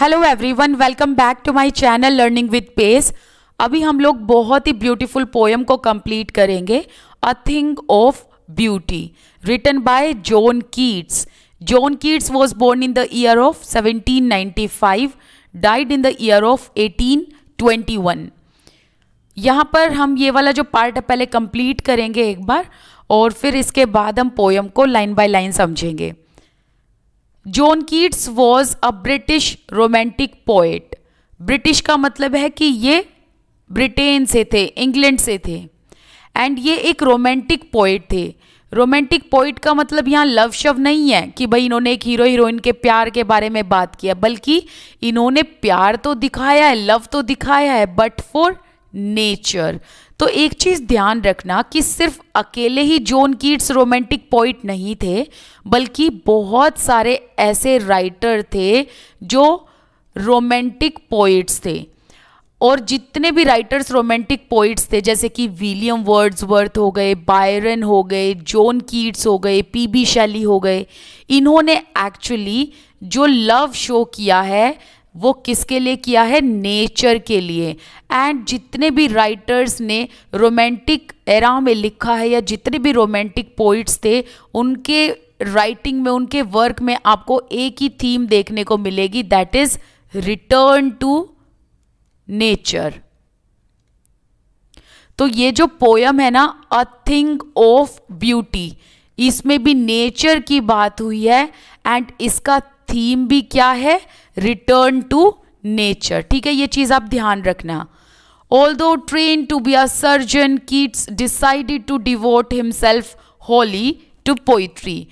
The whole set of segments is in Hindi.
Hello everyone welcome back to my channel learning with pace अभी हम लोग बहुत ही ब्यूटीफुल पोएम को कंप्लीट करेंगे a thing of beauty written by John Keats John Keats was born in the year of 1795 died in the year of 1821 यहाँ पर हम ये वाला जो पार्ट है, पहले कंप्लीट करेंगे एक बार, और फिर इसके बाद हम पोएम को लाइन बाय लाइन समझेंगे। John Keats was a British romantic poet British का मतलब है कि ये ब्रिटेन से थे इंग्लैंड से थे। एंड ये एक रोमांटिक पोएट थे। रोमांटिक पोइट का मतलब यहाँ लव शव नहीं है कि भाई इन्होंने एक हीरो हीरोइन के प्यार के बारे में बात किया, बल्कि इन्होंने प्यार तो दिखाया है लव तो दिखाया है बट फॉर नेचर तो एक चीज़ ध्यान रखना कि सिर्फ़ अकेले ही जॉन कीट्स रोमांटिक पोइट नहीं थे, बल्कि बहुत सारे ऐसे राइटर थे जो रोमांटिक पोइट्स थे। और जितने भी राइटर्स रोमांटिक पोइट्स थे, जैसे कि विलियम वर्ड्सवर्थ हो गए बायरन हो गए जॉन कीट्स हो गए पी बी शैली हो गए, इन्होंने एक्चुअली जो लव शो किया है वो किसके लिए किया है? नेचर के लिए। एंड जितने भी राइटर्स ने रोमांटिक एरा में लिखा है या जितने भी रोमांटिक पोइट्स थे, उनके राइटिंग में, उनके वर्क में आपको एक ही थीम देखने को मिलेगी that is return to nature तो ये जो पोयम है ना अ थिंग ऑफ़ ब्यूटी इसमें भी नेचर की बात हुई है एंड इसका थीम भी क्या है? रिटर्न टू नेचर ठीक है, ये चीज़ आप ध्यान रखना। Although train to be a surgeon Keats decided to devote himself wholly to poetry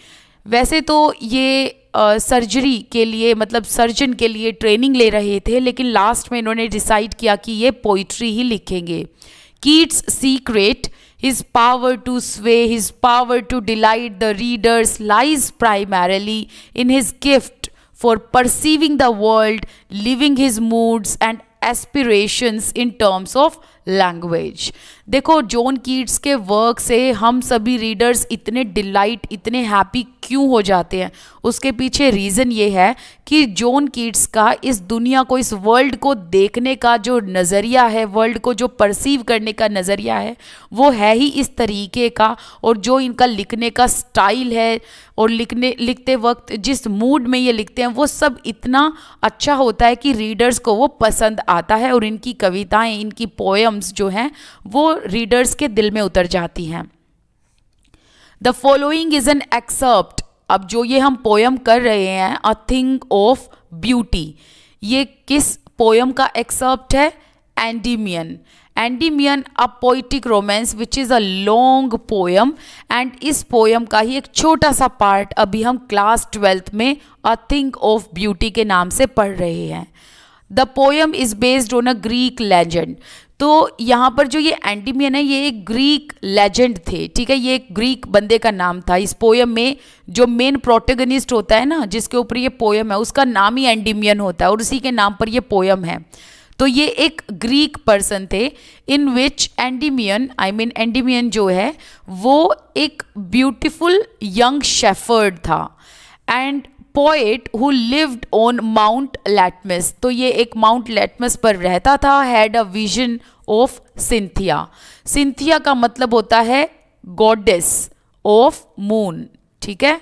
वैसे तो ये सर्जरी के लिए मतलब सर्जन के लिए ट्रेनिंग ले रहे थे, लेकिन लास्ट में इन्होंने डिसाइड किया कि ये पोइट्री ही लिखेंगे। Keats secret his power to sway his power to delight the readers lies primarily in his gift for perceiving the world, living his moods and aspirations in terms of language देखो जॉन कीट्स के वर्क से हम सभी रीडर्स इतने डिलाइट इतने हैप्पी क्यों हो जाते हैं? उसके पीछे रीज़न ये है कि जॉन कीट्स का इस दुनिया को, इस वर्ल्ड को देखने का जो नज़रिया है वर्ल्ड को जो परसीव करने का नज़रिया है, वो है ही इस तरीके का और जो इनका लिखने का स्टाइल है और लिखने, लिखते वक्त जिस मूड में ये लिखते हैं, वो सब इतना अच्छा होता है कि रीडर्स को वो पसंद आता है और इनकी कविताएँ, इनकी पोएम्स जो हैं, वो रीडर्स के दिल में उतर जाती हैं। The following is an excerpt अब जो ये हम पोयम कर रहे हैं अ थिंग ऑफ़ ब्यूटी ये किस पोयम का एक्सेप्ट है? Endymion Endymion a poetic romance which is a long poem and इस पोयम का ही एक छोटा सा पार्ट अभी हम क्लास ट्वेल्थ में अ थिंग ऑफ़ ब्यूटी के नाम से पढ़ रहे हैं। The poem is based on a Greek legend तो यहाँ पर जो ये एंटीमियन है, ये एक ग्रीक लेजेंड थे, ठीक है? ये एक ग्रीक बंदे का नाम था। इस पोयम में जो मेन प्रोटेगनिस्ट होता है ना, जिसके ऊपर ये पोयम है, उसका नाम ही एंडीमियन होता है और उसी के नाम पर ये पोयम है। तो ये एक ग्रीक पर्सन थे in which Endymion I mean Endymion जो है, वो एक ब्यूटिफुल यंग शेफर्ड था। And poet who lived on Mount Latmus तो ये एक माउंट लेटमस पर रहता था had a vision of Cynthia Cynthia का मतलब होता है गॉडेस ऑफ़ मून ठीक है?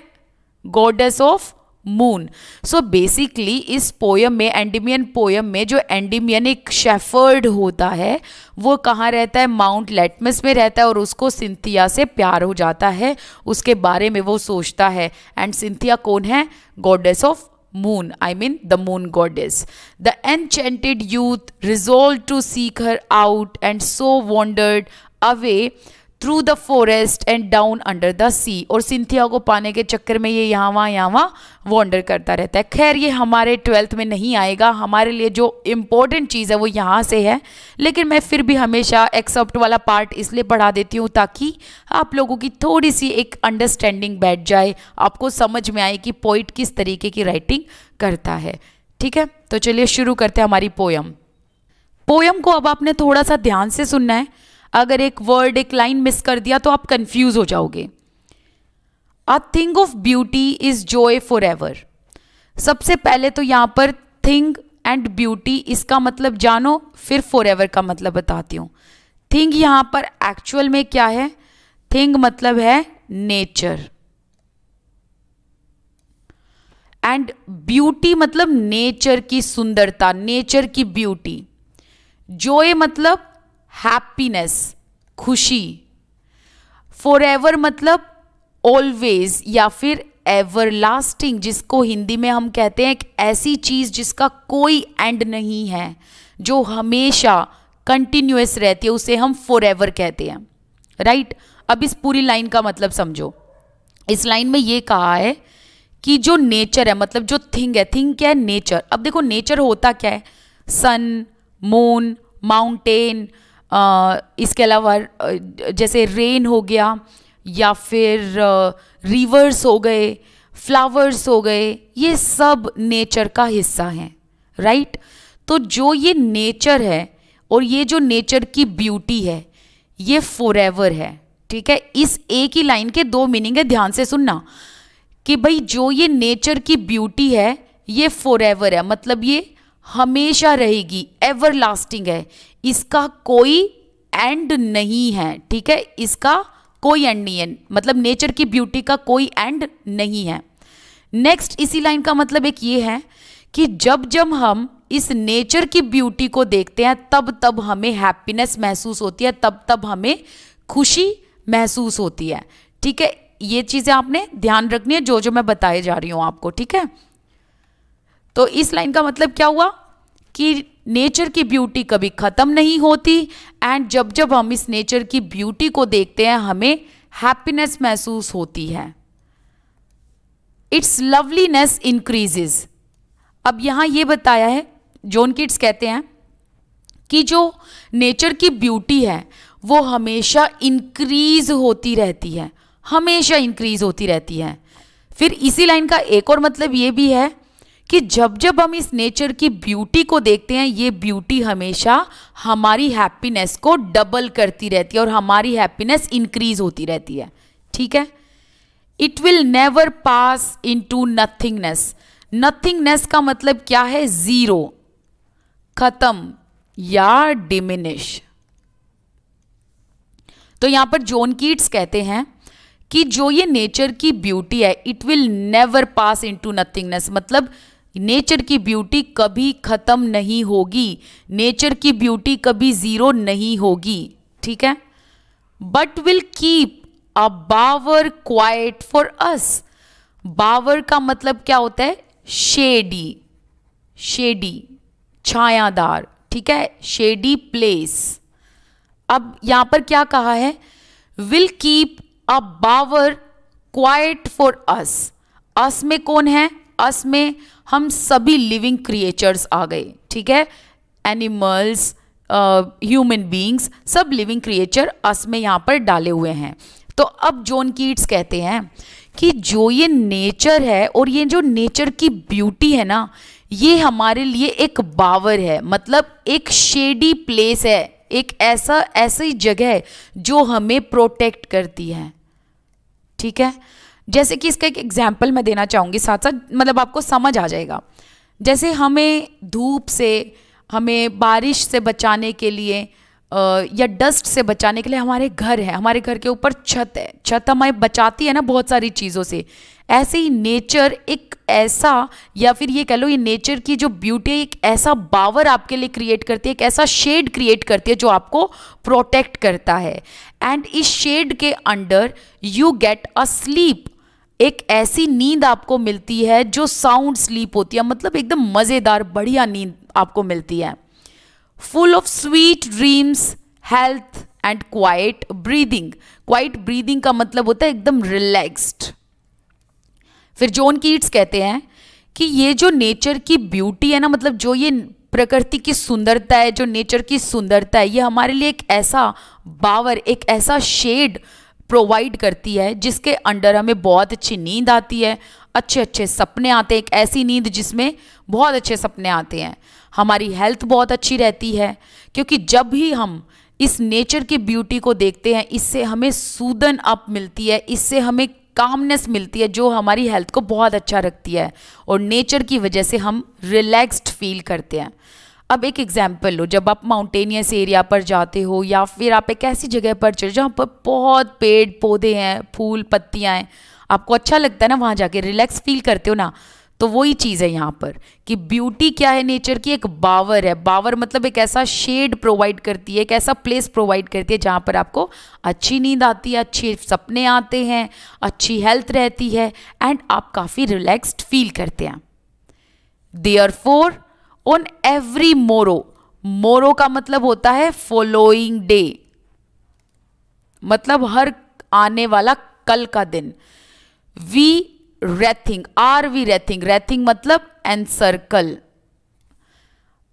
Goddess of moon so basically इस पोयम में एंडीमियन पोयम में, जो एंडीमियन एक शेफर्ड होता है, वो कहाँ रहता है? माउंट लेटमस में रहता है और उसको सिंथिया से प्यार हो जाता है। उसके बारे में वो सोचता है। एंड सिंथिया कौन है? Goddess of moon. I mean, the moon goddess. The enchanted youth resolved to seek her out and so wandered away through the forest and down under the sea और सिंथिया को पाने के चक्कर में ये यहाँ वहाँ यहाँ वहाँ वॉन्डर करता रहता है। खैर, ये हमारे ट्वेल्थ में नहीं आएगा। हमारे लिए जो इम्पोर्टेंट चीज़ है वो यहाँ से है। लेकिन मैं फिर भी हमेशा एक्सेप्ट वाला पार्ट इसलिए पढ़ा देती हूँ ताकि आप लोगों की थोड़ी सी एक अंडरस्टैंडिंग बैठ जाए। आपको समझ में आए कि पोइट किस तरीके की राइटिंग करता है। ठीक है? तो चलिए शुरू करते हैं हमारी पोयम पोयम को अब आपने थोड़ा सा ध्यान से सुनना है। अगर एक वर्ड एक लाइन मिस कर दिया तो आप कंफ्यूज हो जाओगे। A thing of beauty is joy for ever सबसे पहले तो यहाँ पर थिंग एंड ब्यूटी इसका मतलब जानो, फिर फॉर एवर का मतलब बताती हूँ। थिंग यहाँ पर एक्चुअल में क्या है? थिंग मतलब है नेचर एंड ब्यूटी मतलब नेचर की सुंदरता नेचर की ब्यूटी जोए मतलब हैप्पीनेस खुशी फॉर एवर मतलब ऑलवेज या फिर एवर लास्टिंग जिसको हिंदी में हम कहते हैं एक ऐसी चीज़ जिसका कोई एंड नहीं है, जो हमेशा कंटिन्यूस रहती है, उसे हम फॉर एवर कहते हैं। Right right? अब इस पूरी लाइन का मतलब समझो। इस लाइन में ये कहा है कि जो नेचर है मतलब जो थिंग है थिंग क्या है? नेचर अब देखो नेचर होता क्या है? सन मून माउंटेन इसके अलावा जैसे रेन हो गया या फिर रिवर्स हो गए फ्लावर्स हो गए, ये सब नेचर का हिस्सा हैं राइट तो जो ये नेचर है और ये जो नेचर की ब्यूटी है, ये फॉर है, ठीक है? इस एक ही लाइन के दो मीनिंग है, ध्यान से सुनना, कि भाई जो ये नेचर की ब्यूटी है, ये फॉर है मतलब ये हमेशा रहेगी एवर लास्टिंग है। इसका कोई एंड नहीं है, ठीक है? इसका कोई एंड नहीं है। मतलब नेचर की ब्यूटी का कोई एंड नहीं है। नेक्स्ट इसी लाइन का मतलब एक ये है कि जब जब हम इस नेचर की ब्यूटी को देखते हैं, तब तब हमें हैप्पीनेस महसूस होती है, तब तब हमें खुशी महसूस होती है। ठीक है? ये चीज़ें आपने ध्यान रखनी है, जो जो मैं बताए जा रही हूँ आपको, ठीक है? तो इस लाइन का मतलब क्या हुआ? कि नेचर की ब्यूटी कभी ख़त्म नहीं होती एंड जब जब हम इस नेचर की ब्यूटी को देखते हैं, हमें हैप्पीनेस महसूस होती है। इट्स लवलीनेस इंक्रीजेज अब यहाँ ये बताया है जोन किड्स कहते हैं कि जो नेचर की ब्यूटी है, वो हमेशा इंक्रीज होती रहती है। हमेशा इंक्रीज होती रहती है। फिर इसी लाइन का एक और मतलब ये भी है कि जब जब हम इस नेचर की ब्यूटी को देखते हैं, ये ब्यूटी हमेशा हमारी हैप्पीनेस को डबल करती रहती है और हमारी हैप्पीनेस इंक्रीज होती रहती है। ठीक है? It will never pass into nothingness nothingness का मतलब क्या है? ज़ीरो खत्म या डिमिनिश तो यहाँ पर जोन कीट्स कहते हैं कि जो ये नेचर की ब्यूटी है it will never pass into nothingness मतलब नेचर की ब्यूटी कभी खत्म नहीं होगी। नेचर की ब्यूटी कभी ज़ीरो नहीं होगी। ठीक है? But will keep a bower quiet for us bower का मतलब क्या होता है? शेडी शेडी छायादार। ठीक है? शेडी प्लेस अब यहाँ पर क्या कहा है? Will keep a bower quiet for us us में कौन है? अस में हम सभी लिविंग क्रिएचर्स आ गए, ठीक है? एनिमल्स ह्यूमन बींग्स सब लिविंग क्रिएचर अस में यहाँ पर डाले हुए हैं। तो अब जोन कीट्स कहते हैं कि जो ये नेचर है और ये जो नेचर की ब्यूटी है ना, ये हमारे लिए एक बावर है मतलब एक शेडी प्लेस है, एक ऐसा, ऐसी जगह है जो हमें प्रोटेक्ट करती है, ठीक है? जैसे कि इसका एक एग्ज़ाम्पल मैं देना चाहूँगी साथ साथ मतलब आपको समझ आ जाएगा। जैसे हमें धूप से, हमें बारिश से बचाने के लिए या डस्ट से बचाने के लिए हमारे घर है, हमारे घर के ऊपर छत है। छत हमें बचाती है ना बहुत सारी चीज़ों से। ऐसे ही नेचर एक ऐसा, या फिर ये कह लो ये नेचर की जो ब्यूटी है, एक ऐसा बावर आपके लिए क्रिएट करती है, एक ऐसा शेड क्रिएट करती है जो आपको प्रोटेक्ट करता है। एंड इस शेड के under you get a sleep एक ऐसी नींद आपको मिलती है जो साउंड स्लीप होती है मतलब एकदम मज़ेदार, बढ़िया नींद आपको मिलती है। Full of sweet dreams health and quiet breathing quiet breathing का मतलब होता है एकदम रिलैक्स्ड फिर जोन कीट्स कहते हैं कि ये जो नेचर की ब्यूटी है ना मतलब जो ये प्रकृति की सुंदरता है, जो नेचर की सुंदरता है, ये हमारे लिए एक ऐसा बावर, एक ऐसा शेड प्रोवाइड करती है, जिसके अंडर हमें बहुत अच्छी नींद आती है, अच्छे अच्छे सपने आते हैं, एक ऐसी नींद जिसमें बहुत अच्छे सपने आते हैं। हमारी हेल्थ बहुत अच्छी रहती है, क्योंकि जब भी हम इस नेचर की ब्यूटी को देखते हैं, इससे हमें सूदन अप मिलती है, इससे हमें कामनेस मिलती है, जो हमारी हेल्थ को बहुत अच्छा रखती है। और नेचर की वजह से हम रिलैक्स्ड फील करते हैं। अब एक एग्ज़ाम्पल लो, जब आप माउंटेनियस एरिया पर जाते हो या फिर आप एक ऐसी जगह पर चले जहाँ पर बहुत पेड़, पौधे हैं, फूल, पत्तियाँ हैं, आपको अच्छा लगता है ना वहाँ जाके रिलैक्स फील करते हो ना तो वही चीज़ है यहाँ पर कि ब्यूटी क्या है नेचर की? एक बावर है। बावर मतलब एक ऐसा शेड प्रोवाइड करती है, एक ऐसा प्लेस प्रोवाइड करती है जहाँ पर आपको अच्छी नींद आती है, अच्छे सपने आते हैं, अच्छी हेल्थ रहती है एंड आप काफ़ी रिलैक्स्ड फील करते हैं। देयर फोर ऑन एवरी मोरो मोरो का मतलब होता है फॉलोइंग डे मतलब हर आने वाला कल का दिन. We wreathing are we wreathing wreathing मतलब an circle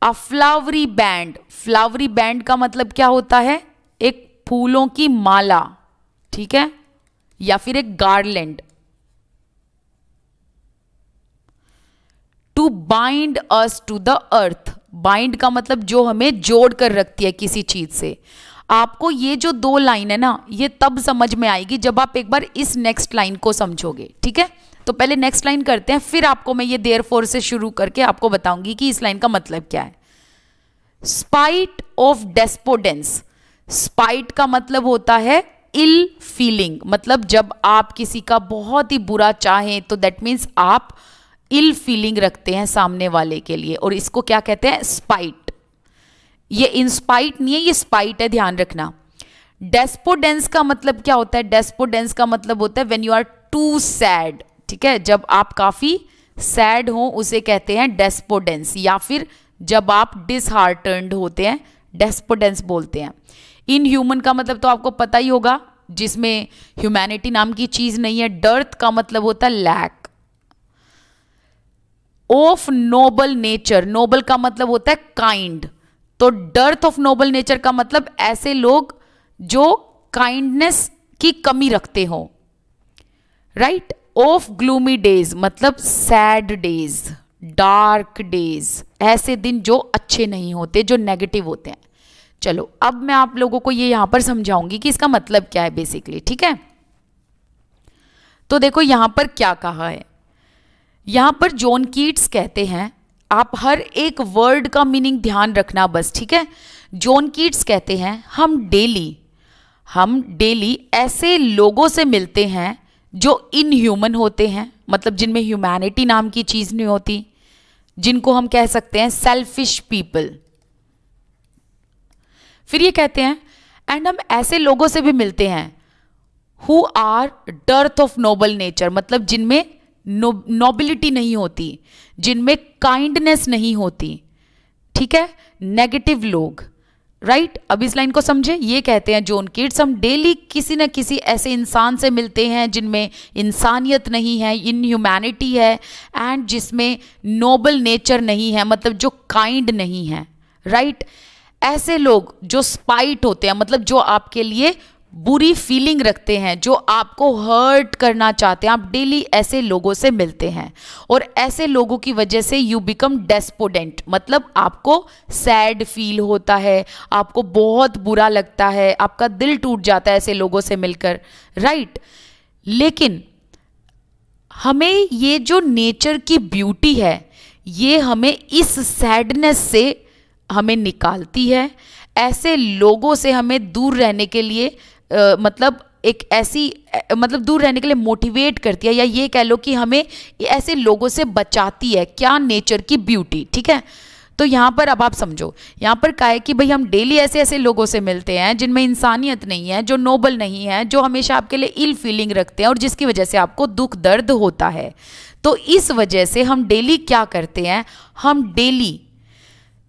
a flowery band flowery band का मतलब क्या होता है? एक फूलों की माला. ठीक है? या फिर एक garland to bind us to the earth bind का मतलब जो हमें जोड़ कर रखती है किसी चीज़ से। आपको ये जो दो लाइन है ना, ये तब समझ में आएगी जब आप एक बार इस नेक्स्ट लाइन को समझोगे, ठीक है? तो पहले नेक्स्ट लाइन करते हैं, फिर आपको मैं ये देयर फोर से शुरू करके आपको बताऊँगी कि इस लाइन का मतलब क्या है। स्पाइट ऑफ़ डेस्पोडेंस स्पाइट का मतलब होता है इल फीलिंग मतलब जब आप किसी का बहुत ही बुरा चाहें तो दैट मीन्स आप इल फीलिंग रखते हैं सामने वाले के लिए। और इसको क्या कहते हैं? स्पाइट ये इंस्पाइट नहीं है, ये स्पाइट है, ध्यान रखना। डेस्पोडेंस का मतलब क्या होता है? डेस्पोडेंस का मतलब होता है when you are too sad ठीक है? जब आप काफ़ी सैड हो, उसे कहते हैं डेस्पोडेंस या फिर जब आप डिसहार्टनड होते हैं डेस्पोडेंस बोलते हैं। इन ह्यूमन का मतलब तो आपको पता ही होगा, जिसमें ह्यूमैनिटी नाम की चीज़ नहीं है डर्थ का मतलब होता है lack of noble nature noble का मतलब होता है काइंड तो डर्थ ऑफ़ नोबल नेचर का मतलब ऐसे लोग जो काइंडनेस की कमी रखते हो। राइट ऑफ़ ग्लूमी डेज़ मतलब सैड डेज़ डार्क डेज़ ऐसे दिन जो अच्छे नहीं होते, जो नेगेटिव होते हैं। चलो, अब मैं आप लोगों को ये यहाँ पर समझाऊँगी कि इसका मतलब क्या है बेसिकली ठीक है? तो देखो यहाँ पर क्या कहा है। यहाँ पर जॉन कीट्स कहते हैं, आप हर एक वर्ड का मीनिंग ध्यान रखना बस, ठीक है? जॉन कीट्स कहते हैं, हम डेली हम डेली ऐसे लोगों से मिलते हैं जो इनह्यूमन होते हैं मतलब जिनमें ह्यूमैनिटी नाम की चीज़ नहीं होती, जिनको हम कह सकते हैं सेल्फिश पीपल फिर ये कहते हैं एंड हम ऐसे लोगों से भी मिलते हैं who are dearth of noble nature मतलब जिनमें नोबिलिटी नहीं होती, जिनमें काइंडनेस नहीं होती, ठीक है नेगेटिव लोग राइट right? अब इस लाइन को समझे, ये कहते हैं जोन किड्स हम डेली किसी न किसी ऐसे इंसान से मिलते हैं जिनमें इंसानियत नहीं है इन ह्यूमैनिटी है एंड जिसमें नोबल नेचर नहीं है मतलब जो काइंड नहीं है राइट right? ऐसे लोग जो स्पाइट होते हैं मतलब जो आपके लिए बुरी फीलिंग रखते हैं, जो आपको हर्ट करना चाहते हैं, आप डेली ऐसे लोगों से मिलते हैं। और ऐसे लोगों की वजह से यू बिकम डेस्पोडेंट मतलब आपको सैड फील होता है, आपको बहुत बुरा लगता है, आपका दिल टूट जाता है ऐसे लोगों से मिलकर राइट लेकिन हमें ये जो नेचर की ब्यूटी है, ये हमें इस सैडनेस से हमें निकालती है। ऐसे लोगों से हमें दूर रहने के लिए मतलब एक ऐसी मतलब दूर रहने के लिए मोटिवेट करती है या ये कह लो कि हमें ऐसे लोगों से बचाती है, क्या नेचर की ब्यूटी ठीक है? तो यहाँ पर अब आप समझो, यहाँ पर कहा है कि भाई हम डेली ऐसे ऐसे लोगों से मिलते हैं जिनमें इंसानियत नहीं है, जो नोबल नहीं है, जो हमेशा आपके लिए इल फीलिंग रखते हैं और जिसकी वजह से आपको दुख दर्द होता है। तो इस वजह से हम डेली क्या करते हैं? हम डेली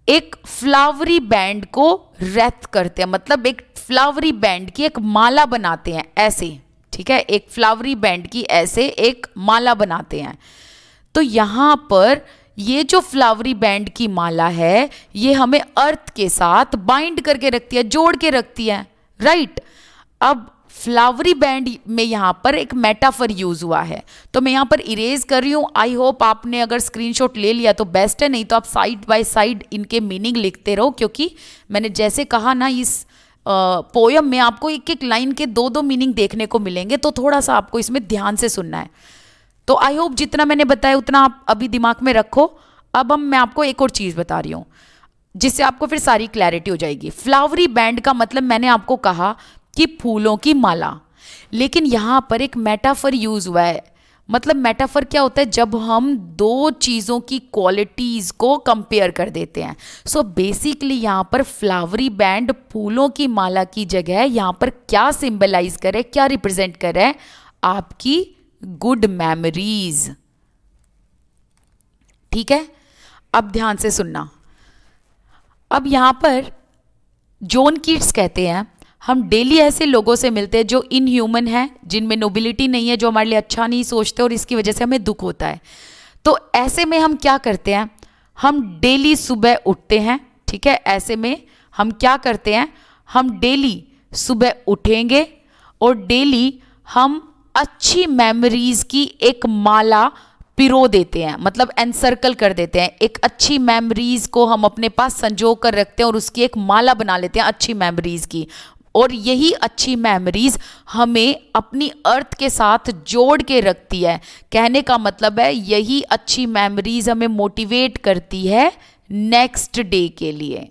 एक फ्लावरी बैंड को रेथ करते हैं। मतलब एक फ्लावरी बैंड की एक माला बनाते हैं, ऐसे। ठीक है? एक फ्लावरी बैंड की ऐसे एक माला बनाते हैं। तो यहाँ पर ये जो फ्लावरी बैंड की माला है, ये हमें अर्थ के साथ बाइंड करके रखती है, जोड़ के रखती है। राइट अब फ्लावरी बैंड में यहाँ पर एक मेटाफर यूज़ हुआ है। तो मैं यहाँ पर इरेज कर रही हूँ। आई होप आपने अगर स्क्रीनशॉट ले लिया तो बेस्ट है, नहीं तो आप साइड बाय साइड इनके मीनिंग लिखते रहो, क्योंकि मैंने जैसे कहा ना, इस पोयम में आपको एक एक लाइन के दो दो मीनिंग देखने को मिलेंगे तो थोड़ा सा आपको इसमें ध्यान से सुनना है। तो आई होप जितना मैंने बताया, उतना आप अभी दिमाग में रखो। अब हम, मैं आपको एक और चीज़ बता रही हूँ, जिससे आपको फिर सारी क्लैरिटी हो जाएगी। फ्लावरी बैंड का मतलब मैंने आपको कहा कि फूलों की माला। लेकिन यहाँ पर एक मेटाफर यूज़ हुआ है। मतलब मेटाफर क्या होता है? जब हम दो चीज़ों की क्वालिटीज़ को कंपेयर कर देते हैं। सो बेसिकली यहाँ पर फ्लावरी बैंड फूलों की माला की जगह यहाँ पर क्या सिंबलाइज करे क्या रिप्रेजेंट करे आपकी गुड मेमोरीज ठीक है? अब ध्यान से सुनना। अब यहाँ पर जोन कीट्स कहते हैं हम डेली ऐसे लोगों से मिलते हैं जो इन ह्यूमन है, जिनमें नोबिलिटी नहीं है, जो हमारे लिए अच्छा नहीं सोचते और इसकी वजह से हमें दुख होता है। तो ऐसे में हम क्या करते हैं? हम डेली सुबह उठते हैं, ठीक है? ऐसे में हम क्या करते हैं? हम डेली सुबह उठेंगे और डेली हम अच्छी मेमोरीज की एक माला पिरो देते हैं मतलब एनसर्कल कर देते हैं। एक अच्छी मेमोरीज को हम अपने पास संजो कर रखते हैं और उसकी एक माला बना लेते हैं अच्छी मेमोरीज की। और यही अच्छी मेमोरीज हमें अपनी अर्थ के साथ जोड़ के रखती है। कहने का मतलब है, यही अच्छी मेमोरीज हमें मोटिवेट करती है नेक्स्ट डे के लिए।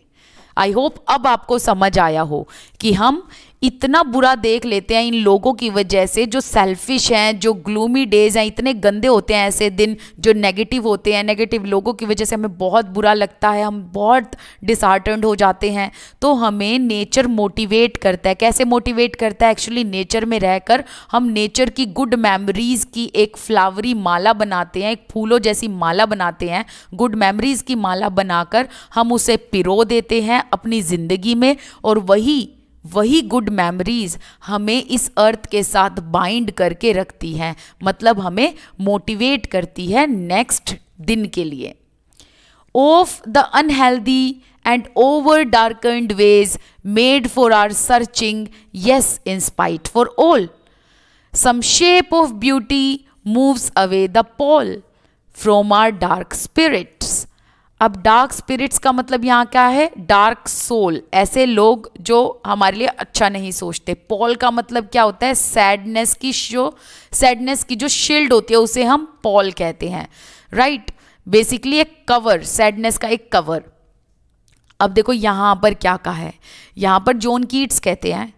आई होप अब आपको समझ आया हो कि हम इतना बुरा देख लेते हैं इन लोगों की वजह से, जो सेल्फिश हैं, जो ग्लूमी डेज़ हैं, इतने गंदे होते हैं ऐसे दिन, जो नेगेटिव होते हैं नेगेटिव लोगों की वजह से हमें बहुत बुरा लगता है, हम बहुत डिसहार्टेंड हो जाते हैं। तो हमें नेचर मोटिवेट करता है। कैसे मोटिवेट करता है? एक्चुअली नेचर में रहकर हम नेचर की गुड मेमोरीज़ की एक फ्लावरी माला बनाते हैं, एक फूलों जैसी माला बनाते हैं। गुड मेमोरीज़ की माला बनाकर हम उसे पिरो देते हैं अपनी ज़िंदगी में और वही वही गुड मेमोरीज हमें इस अर्थ के साथ बाइंड करके रखती हैं मतलब हमें मोटिवेट करती है नेक्स्ट दिन के लिए। Of the unhealthy and over darkened ways made for our searching yes in spite for all some shape of beauty moves away the pall from our dark spirits अब डार्क स्पिरिट्स का मतलब यहाँ क्या है? डार्क सोल ऐसे लोग जो हमारे लिए अच्छा नहीं सोचते। पॉल का मतलब क्या होता है? सैडनेस की जो सैडनेस की जो शील्ड होती है, उसे हम पॉल कहते हैं। राइट बेसिकली एक कवर सैडनेस का एक कवर अब देखो यहाँ पर क्या कहा है। यहाँ पर जोन कीट्स कहते हैं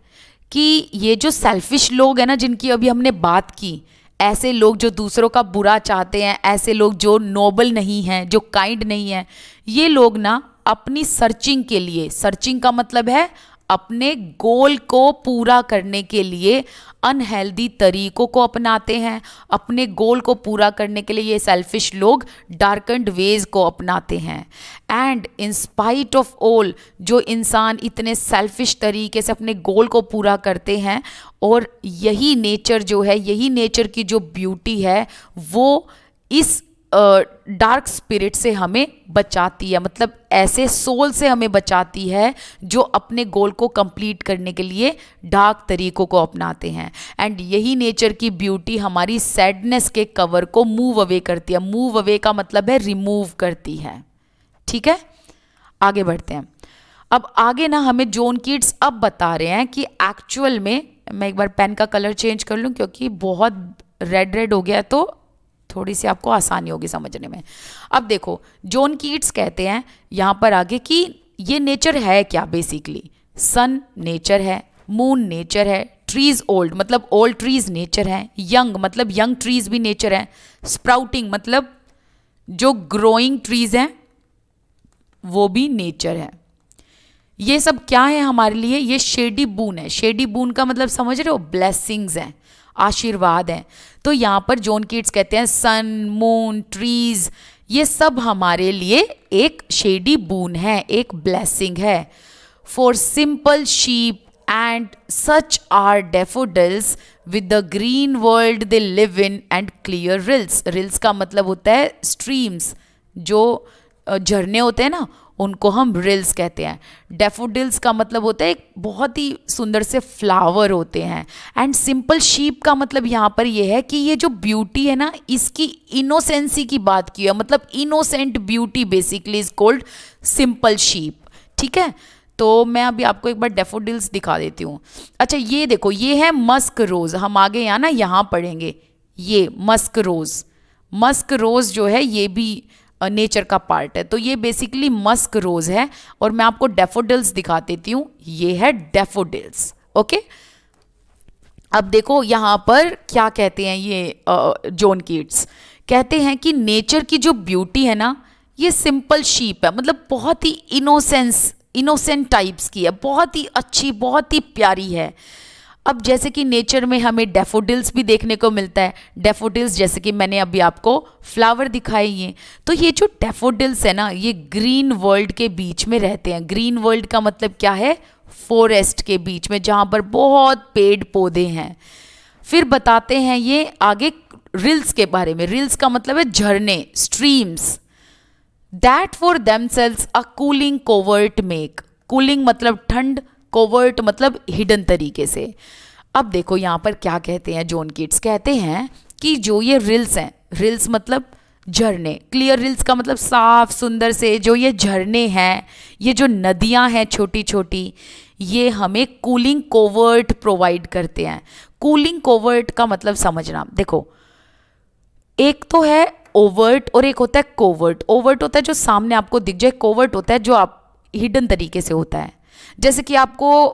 कि ये जो सेल्फिश लोग हैं ना, जिनकी अभी हमने बात की ऐसे लोग जो दूसरों का बुरा चाहते हैं, ऐसे लोग जो नोबल नहीं हैं, जो काइंड नहीं हैं, ये लोग ना अपनी सर्चिंग के लिए सर्चिंग का मतलब है अपने गोल को पूरा करने के लिए अनहेल्दी तरीकों को अपनाते हैं। अपने गोल को पूरा करने के लिए ये सेल्फिश लोग डार्कंड वेज को अपनाते हैं। And in spite of all जो इंसान इतने सेल्फिश तरीके से अपने गोल को पूरा करते हैं और यही नेचर जो है, यही नेचर की जो ब्यूटी है, वो इस डार्क स्पिरिट से हमें बचाती है मतलब ऐसे सोल से हमें बचाती है जो अपने गोल को कंप्लीट करने के लिए डार्क तरीकों को अपनाते हैं। एंड यही नेचर की ब्यूटी हमारी सैडनेस के कवर को मूव अवे करती है। मूव अवे का मतलब है रिमूव करती है। ठीक है? आगे बढ़ते हैं। अब आगे ना हमें जोन किड्स अब बता रहे हैं कि एक्चुअल में, मैं एक बार पेन का कलर चेंज कर लूँ क्योंकि बहुत रेड रेड हो गया तो थोड़ी सी आपको आसानी होगी समझने में। अब देखो जोन कीट्स कहते हैं यहाँ पर आगे कि ये नेचर है क्या बेसिकली सन नेचर है मून नेचर है ट्रीज ओल्ड मतलब ओल्ड ट्रीज नेचर है यंग मतलब यंग ट्रीज भी नेचर है स्प्राउटिंग मतलब जो ग्रोइंग ट्रीज हैं, वो भी नेचर है। ये सब क्या है हमारे लिए? ये शेडी बून है। शेडी बून का मतलब समझ रहे हो? ब्लेसिंग्स हैं। आशीर्वाद हैं। तो यहाँ पर जोन किड्स कहते हैं सन मून ट्रीज ये सब हमारे लिए एक शेडी बून है, एक ब्लेसिंग है। For simple sheep and such are daffodils with the green world they live in and clear rills rills का मतलब होता है स्ट्रीम्स जो झरने होते हैं ना उनको हम रिल्स कहते हैं। डेफोडिल्स का मतलब होता है एक बहुत ही सुंदर से फ्लावर होते हैं। एंड सिंपल शीप का मतलब यहाँ पर यह है कि ये जो ब्यूटी है ना, इसकी इनोसेंसी की बात की है। मतलब innocent beauty basically is called simple sheep ठीक है? तो मैं अभी आपको एक बार डेफोडिल्स दिखा देती हूँ। अच्छा ये देखो, ये है मस्क रोज़ हम आगे यहाँ ना, यहाँ पढ़ेंगे। ये मस्क रोज़ मस्क रोज़ जो है, ये भी नेचर का पार्ट है। तो ये बेसिकली मस्क रोज़ है और मैं आपको डेफोडिल्स दिखा देती हूँ। ये है डेफोडिल्स ओके अब देखो यहाँ पर क्या कहते हैं ये जोन कीट्स कहते हैं कि नेचर की जो ब्यूटी है ना, ये सिंपल शीप है। मतलब बहुत ही इनोसेंस इनोसेंट टाइप्स की है। बहुत ही अच्छी, बहुत ही प्यारी है। अब जैसे कि नेचर में हमें डेफोडिल्स भी देखने को मिलता है। डेफोडिल्स जैसे कि मैंने अभी आपको फ्लावर दिखाए हैं। तो ये जो डेफोडिल्स है ना, ये ग्रीन वर्ल्ड के बीच में रहते हैं। ग्रीन वर्ल्ड का मतलब क्या है? फॉरेस्ट के बीच में, जहाँ पर बहुत पेड़ पौधे हैं। फिर बताते हैं ये आगे रिल्स के बारे में। रिल्स का मतलब है झरने streams that for themselves a cooling covert make cooling मतलब ठंड कोवर्ट मतलब हिडन तरीके से। अब देखो यहाँ पर क्या कहते हैं जोन किड्स कहते हैं कि जो ये रिल्स हैं रिल्स मतलब झरने क्लियर रिल्स का मतलब साफ़, सुंदर से जो ये झरने हैं, ये जो नदियाँ हैं छोटी छोटी ये हमें कूलिंग कोवर्ट प्रोवाइड करते हैं। कूलिंग कोवर्ट का मतलब समझना। देखो, एक तो है ओवर्ट और एक होता है कोवर्ट ओवर्ट होता है जो सामने आपको दिख जाए कोवर्ट होता है जो आप हिडन तरीके से होता है। जैसे कि आपको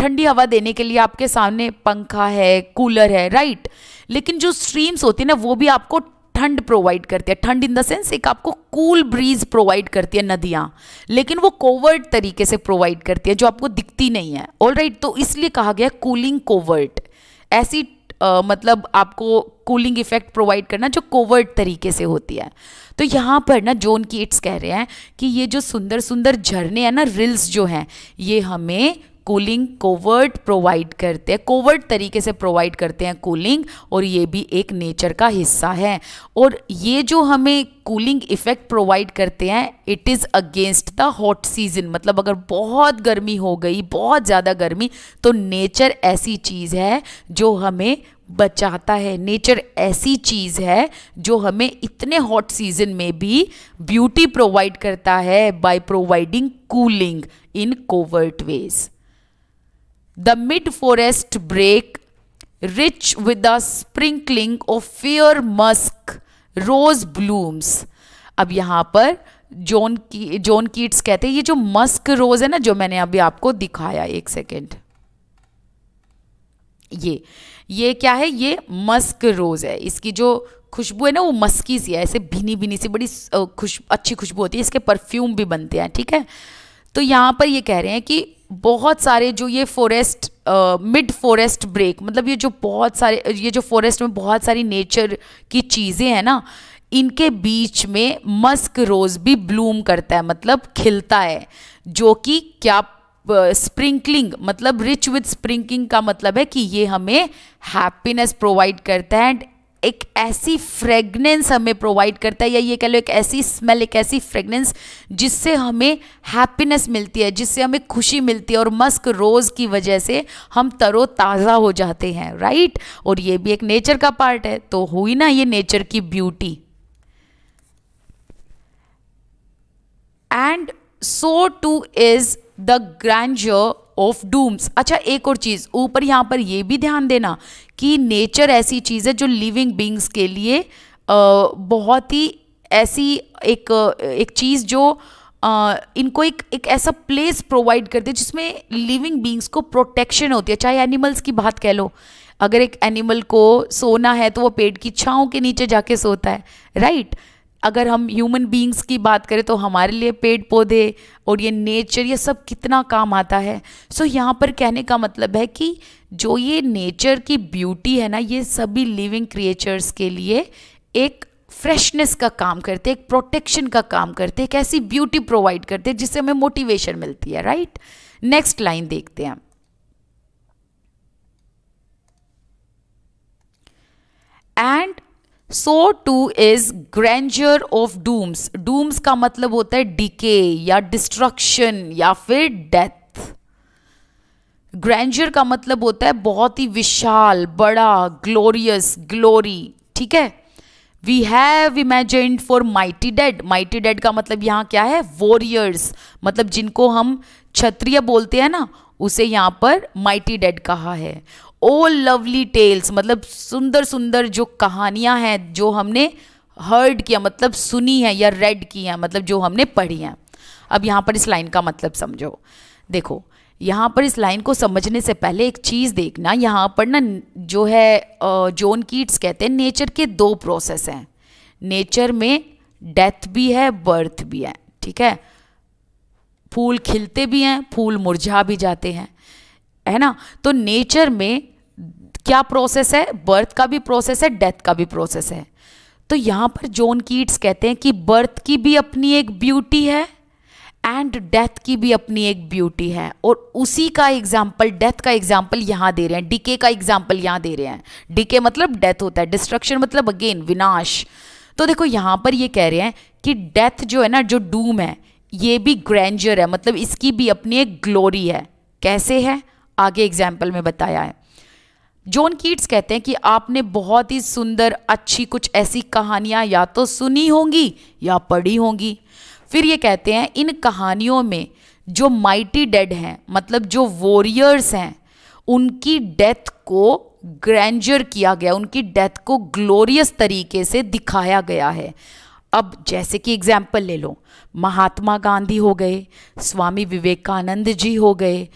ठंडी हवा देने के लिए आपके सामने पंखा है कूलर है राइट लेकिन जो स्ट्रीम्स होती है ना वो भी आपको ठंड प्रोवाइड करती है। ठंड इन द सेंस एक आपको कूल ब्रीज प्रोवाइड करती है नदियाँ लेकिन वो कोवर्ट तरीके से प्रोवाइड करती है जो आपको दिखती नहीं है। ऑल right, तो इसलिए कहा गया कूलिंग कोवर्ट ऐसी Uh, मतलब आपको कूलिंग इफ़ेक्ट प्रोवाइड करना जो कोवर्ड तरीके से होती है। तो यहाँ पर ना जोन कीट्स कह रहे हैं कि ये जो सुंदर सुंदर झरने हैं ना रिल्स जो हैं ये हमें कूलिंग कोवर्ट प्रोवाइड करते हैं कोवर्ट तरीके से प्रोवाइड करते हैं कूलिंग और ये भी एक नेचर का हिस्सा है। और ये जो हमें कूलिंग इफ़ेक्ट प्रोवाइड करते हैं it is against the hot season मतलब अगर बहुत गर्मी हो गई, बहुत ज़्यादा गर्मी तो नेचर ऐसी चीज़ है जो हमें बचाता है। नेचर ऐसी चीज़ है जो हमें इतने हॉट सीज़न में भी ब्यूटी प्रोवाइड करता है by providing cooling in covert ways the mid forest brake rich with the sprinkling of fair musk rose blooms अब यहाँ पर जोन की जोन कीट्स कहते हैं, ये जो मस्क रोज है ना, जो मैंने अभी आपको दिखाया एक सेकेंड ये ये क्या है? ये मस्क रोज़ है। इसकी जो खुशबू है ना, वो मस्की सी है, ऐसे भीनी भीनी सी, बड़ी खुश, अच्छी खुशबू होती है। इसके परफ्यूम भी बनते हैं, ठीक है? तो यहाँ पर ये कह रहे हैं कि बहुत सारे जो ये फॉरेस्ट मिड फॉरेस्ट ब्रेक मतलब ये जो बहुत सारे, ये जो फॉरेस्ट में बहुत सारी नेचर की चीज़ें हैं ना, इनके बीच में मस्क रोज़ भी ब्लूम करता है मतलब खिलता है, जो कि क्या स्प्रिंकलिंग मतलब रिच विद स्प्रिंकलिंग का मतलब है कि ये हमें हैप्पीनेस प्रोवाइड करता है एंड एक ऐसी फ्रेगनेंस हमें प्रोवाइड करता है, या ये कह लो एक ऐसी स्मेल एक ऐसी फ्रेगनेंस जिससे हमें हैप्पीनेस मिलती है, जिससे हमें खुशी मिलती है और मस्क रोज़ की वजह से हम तरो ताज़ा हो जाते हैं राइट और ये भी एक नेचर का पार्ट है तो हुई ना ये नेचर की beauty and so too is the grandeur of dooms अच्छा एक और चीज़ ऊपर यहाँ पर ये भी ध्यान देना कि नेचर ऐसी चीज़ है जो लिविंग बींग्स के लिए बहुत ही ऐसी एक एक चीज़ जो आ, इनको एक एक ऐसा प्लेस प्रोवाइड करती है जिसमें लिविंग बींग्स को प्रोटेक्शन होती है। चाहे एनिमल्स की बात कह लो अगर एक एनिमल को सोना है तो वो पेड़ की छाँव के नीचे जाके सोता है राइट अगर हम ह्यूमन बींग्स की बात करें तो हमारे लिए पेड़ पौधे और ये नेचर ये सब कितना काम आता है? सो so, यहाँ पर कहने का मतलब है कि जो ये नेचर की ब्यूटी है ना ये सभी लिविंग क्रिएचर्स के लिए एक फ्रेशनेस का काम करते एक प्रोटेक्शन का काम करते एक ऐसी ब्यूटी प्रोवाइड करते जिससे हमें मोटिवेशन मिलती है राइट नेक्स्ट लाइन देखते हैं and so too is grandeur of dooms dooms का मतलब होता है डीके या डिस्ट्रक्शन या फिर डेथ ग्रेंजर का मतलब होता है बहुत ही विशाल, बड़ा ग्लोरियस ग्लोरी ठीक है? We have imagined for mighty dead mighty dead का मतलब यहाँ क्या है? वॉरियर्स मतलब जिनको हम क्षत्रिय बोलते हैं ना, उसे यहाँ पर माइटी डेड कहा है। ओ लवली टेल्स मतलब सुंदर सुंदर जो कहानियाँ हैं, जो हमने हर्ड किया मतलब सुनी है या रेड की है मतलब जो हमने पढ़ी हैं। अब यहाँ पर इस लाइन का मतलब समझो। देखो, यहाँ पर इस लाइन को समझने से पहले एक चीज़ देखना, यहाँ पर ना जो है जोन कीट्स कहते हैं नेचर के दो प्रोसेस हैं। नेचर में डेथ भी है बर्थ भी है, ठीक है? फूल खिलते भी हैं, फूल मुरझा भी जाते हैं, है ना? तो नेचर में क्या प्रोसेस है? बर्थ का भी प्रोसेस है डेथ का भी प्रोसेस है. तो यहाँ पर जोन कीट्स कहते हैं कि बर्थ की भी अपनी एक ब्यूटी है एंड डेथ की भी अपनी एक ब्यूटी है. और उसी का एग्ज़ाम्पल डेथ का एग्ज़ाम्पल यहाँ दे रहे हैं. डीके का एग्ज़ाम्पल यहाँ दे रहे हैं. डीके मतलब डेथ होता है. डिस्ट्रक्शन मतलब अगेन विनाश. तो देखो यहाँ पर ये कह रहे हैं कि डेथ जो है ना, जो डूम है, ये भी ग्रैंजर है. मतलब इसकी भी अपनी एक ग्लोरी है. कैसे है? आगे एग्ज़ाम्पल में बताया है. जॉन कीट्स कहते हैं कि आपने बहुत ही सुंदर, अच्छी कुछ ऐसी कहानियाँ या तो सुनी होंगी या पढ़ी होंगी। फिर ये कहते हैं, इन कहानियों में जो माइटी डेड हैं मतलब जो वॉरियर्स हैं, उनकी डेथ को ग्रैंजर किया गया, उनकी डेथ को ग्लोरियस तरीके से दिखाया गया है। अब जैसे कि एग्ज़ाम्पल ले लो। महात्मा गांधी हो गए, स्वामी विवेकानंद जी हो गए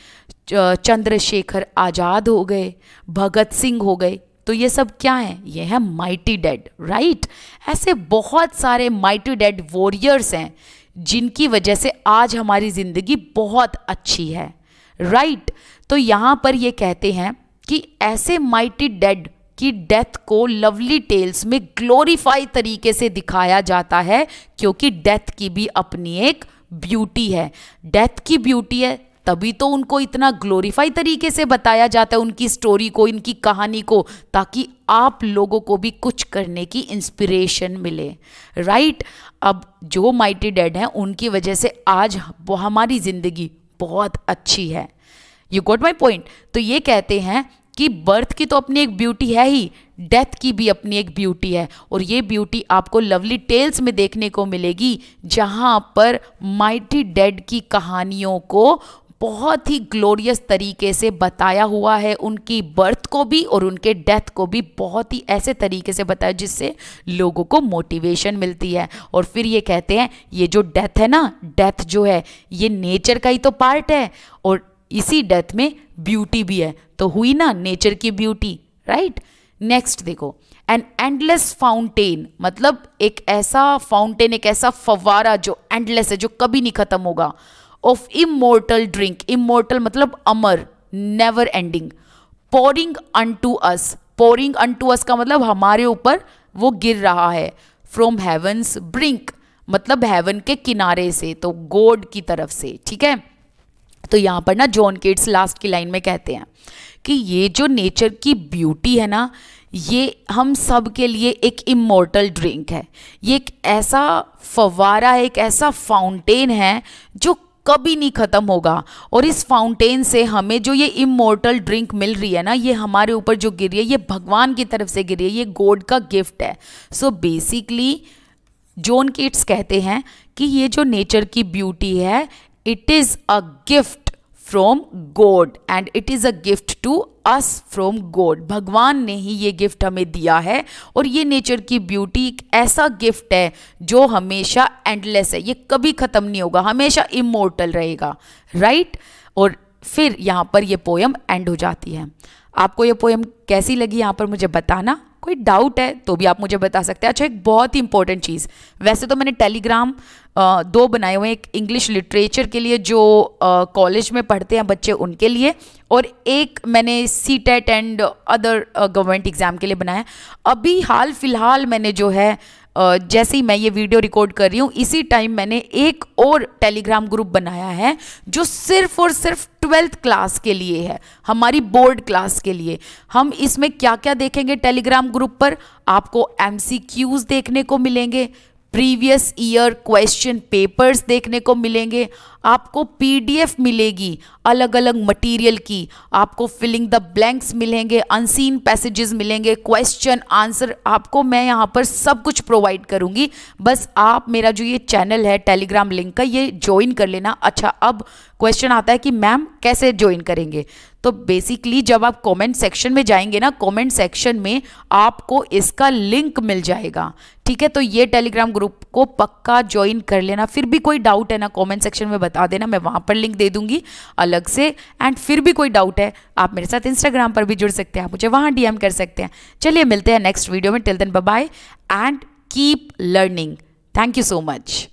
चंद्रशेखर आज़ाद हो गए, भगत सिंह हो गए। तो ये सब क्या है? ये है माइटी डेड राइट ऐसे बहुत सारे माइटी डेड वॉरियर्स हैं, जिनकी वजह से आज हमारी ज़िंदगी बहुत अच्छी है राइट तो यहाँ पर ये कहते हैं कि ऐसे माइटी डेड की डेथ को लवली टेल्स में ग्लोरीफाई तरीके से दिखाया जाता है, क्योंकि डेथ की भी अपनी एक ब्यूटी है। डेथ की ब्यूटी है, तभी तो उनको इतना ग्लोरीफाई तरीके से बताया जाता है, उनकी स्टोरी को, इनकी कहानी को, ताकि आप लोगों को भी कुछ करने की इंस्पिरेशन मिले। राइट अब जो माइटी डेड हैं, उनकी वजह से आज हमारी ज़िंदगी बहुत अच्छी है। यू गोट माई पॉइंट तो ये कहते हैं कि बर्थ की तो अपनी एक ब्यूटी है ही, डेथ की भी अपनी एक ब्यूटी है। और ये ब्यूटी आपको लवली टेल्स में देखने को मिलेगी, जहाँ पर माइटी डेड की कहानियों को बहुत ही ग्लोरियस तरीके से बताया हुआ है। उनकी बर्थ को भी और उनके डेथ को भी बहुत ही ऐसे तरीके से बताया, जिससे लोगों को मोटिवेशन मिलती है। और फिर ये कहते हैं, ये जो डेथ है ना, डेथ जो है, ये नेचर का ही तो पार्ट है। और इसी डेथ में ब्यूटी भी है। तो हुई ना नेचर की ब्यूटी राइट नेक्स्ट देखो एन एंडलेस फाउंटेन मतलब एक ऐसा फाउंटेन एक ऐसा फवारा जो एंडलेस है, जो कभी नहीं खत्म होगा ऑफ़ इमोर्टल ड्रिंक इमोर्टल मतलब अमर never ending pouring unto us pouring unto us का मतलब हमारे ऊपर वो गिर रहा है फ्रॉम हेवंस ब्रिंक मतलब हेवन के किनारे से तो गोड की तरफ़ से, ठीक है? तो यहाँ पर ना जॉन केट्स लास्ट की लाइन में कहते हैं कि ये जो नेचर की ब्यूटी है ना, ये हम सब के लिए एक इमोर्टल ड्रिंक है। ये एक ऐसा फवारा एक ऐसा फाउंटेन है जो कभी नहीं ख़त्म होगा। और इस फाउंटेन से हमें जो ये इमोर्टल ड्रिंक मिल रही है ना, ये हमारे ऊपर जो गिर रही है, ये भगवान की तरफ़ से गिर है, ये गॉड का गिफ्ट है। So so basically John Keats कहते हैं कि ये जो नेचर की ब्यूटी है it is a gift from God and it is a gift to us from God भगवान ने ही ये गिफ्ट हमें दिया है और ये नेचर की ब्यूटी एक ऐसा गिफ्ट है जो हमेशा एंडलेस है। ये कभी ख़त्म नहीं होगा, हमेशा इमोर्टल रहेगा राइट और फिर यहाँ पर ये पोयम एंड हो जाती है। आपको ये पोयम कैसी लगी यहाँ पर मुझे बताना। कोई डाउट है तो भी आप मुझे बता सकते हैं। अच्छा एक बहुत ही इंपॉर्टेंट चीज़। वैसे तो मैंने टेलीग्राम दो बनाए हुए एक इंग्लिश लिटरेचर के लिए जो कॉलेज में पढ़ते हैं बच्चे उनके लिए, और एक मैंने C TET and other government exam के लिए बनाया अभी हाल फ़िलहाल मैंने जो है जैसे ही मैं ये वीडियो रिकॉर्ड कर रही हूँ, इसी टाइम मैंने एक और टेलीग्राम ग्रुप बनाया है, जो सिर्फ़ और सिर्फ़ ट्वेल्थ क्लास के लिए है, हमारी बोर्ड क्लास के लिए। हम इसमें क्या क्या देखेंगे टेलीग्राम ग्रुप पर? आपको एम देखने को मिलेंगे प्रीवियस ईयर क्वेश्चन पेपर्स देखने को मिलेंगे। आपको पीडीएफ मिलेगी अलग अलग मटेरियल की। आपको फिलिंग द ब्लैंक्स मिलेंगे, अनसीन पैसेजेस मिलेंगे, क्वेश्चन आंसर आपको मैं यहाँ पर सब कुछ प्रोवाइड करूँगी। बस आप मेरा जो ये चैनल है, टेलीग्राम लिंक का, ये ज्वाइन कर लेना। अच्छा अब क्वेश्चन आता है कि मैम कैसे ज्वाइन करेंगे? तो बेसिकली जब आप कमेंट सेक्शन में जाएँगे ना कमेंट सेक्शन में आपको इसका लिंक मिल जाएगा। ठीक है? तो ये टेलीग्राम ग्रुप को पक्का ज्वाइन कर लेना। फिर भी कोई डाउट है ना कमेंट सेक्शन में बता देना, मैं वहाँ पर लिंक दे दूँगी अलग से। एंड फिर भी कोई डाउट है, आप मेरे साथ इंस्टाग्राम पर भी जुड़ सकते हैं। आप मुझे वहाँ डीएम कर सकते हैं। चलिए मिलते हैं नेक्स्ट वीडियो में। Till then bye and keep learning thank you so much